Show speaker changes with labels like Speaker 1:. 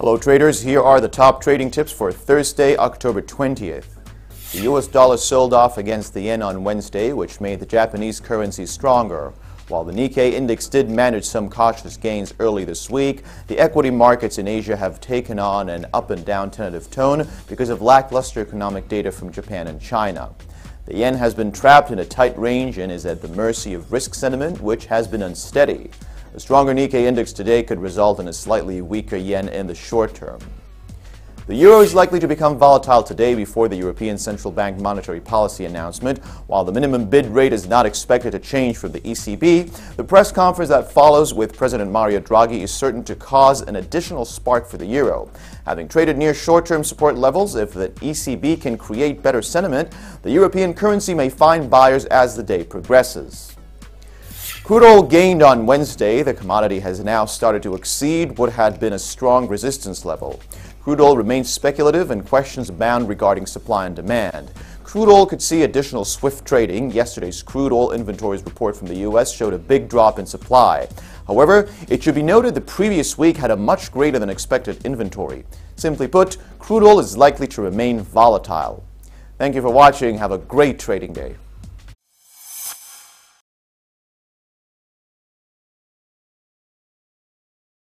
Speaker 1: Hello traders, here are the top trading tips for Thursday, October 20th. The US dollar sold off against the yen on Wednesday, which made the Japanese currency stronger. While the Nikkei index did manage some cautious gains early this week, the equity markets in Asia have taken on an up and down tentative tone because of lackluster economic data from Japan and China. The yen has been trapped in a tight range and is at the mercy of risk sentiment, which has been unsteady. A stronger Nikkei index today could result in a slightly weaker yen in the short term. The euro is likely to become volatile today before the European Central Bank monetary policy announcement. While the minimum bid rate is not expected to change from the ECB, the press conference that follows with President Mario Draghi is certain to cause an additional spark for the euro. Having traded near short-term support levels, if the ECB can create better sentiment, the European currency may find buyers as the day progresses. Crude oil gained on Wednesday. The commodity has now started to exceed what had been a strong resistance level. Crude oil remains speculative and questions abound regarding supply and demand. Crude oil could see additional swift trading. Yesterday's crude oil inventories report from the U.S. showed a big drop in supply. However, it should be noted the previous week had a much greater than expected inventory. Simply put, crude oil is likely to remain volatile. Thank you for watching. Have a great trading day.